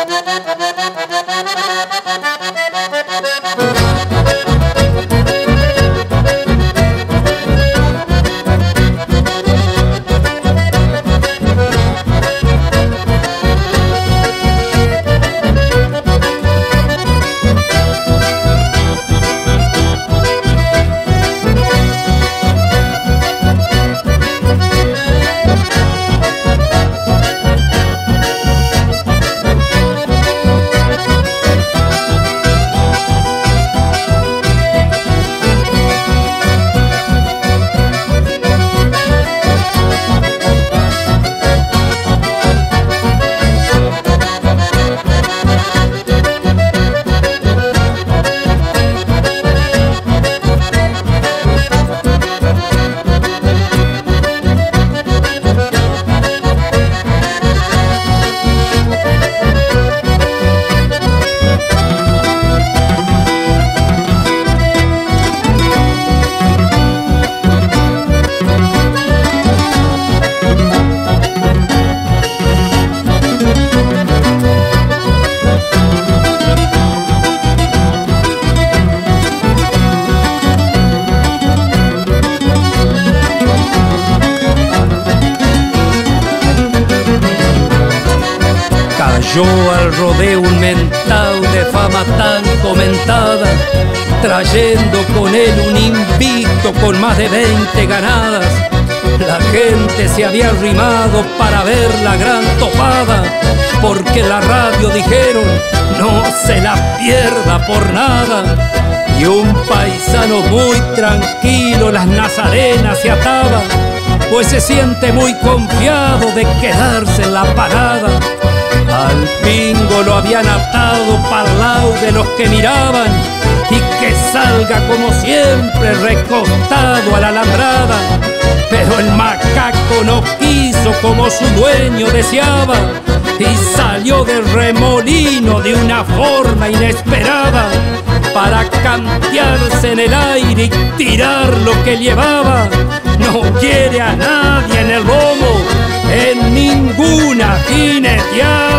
Ha ha ha ha ha! Yo al rodeo un mentao de fama tan comentada, trayendo con él un invicto con más de 20 ganadas. La gente se había arrimado para ver la gran topada, porque la radio dijeron no se la pierda por nada. Y un paisano muy tranquilo las nazarenas se ataba, pues se siente muy confiado de quedarse en la parada al pingo lo habían atado para lado de los que miraban y que salga como siempre recostado a la alambrada. Pero el macaco no quiso como su dueño deseaba y salió del remolino de una forma inesperada para campearse en el aire y tirar lo que llevaba. No quiere a nadie en el romo, en ninguna jineteada.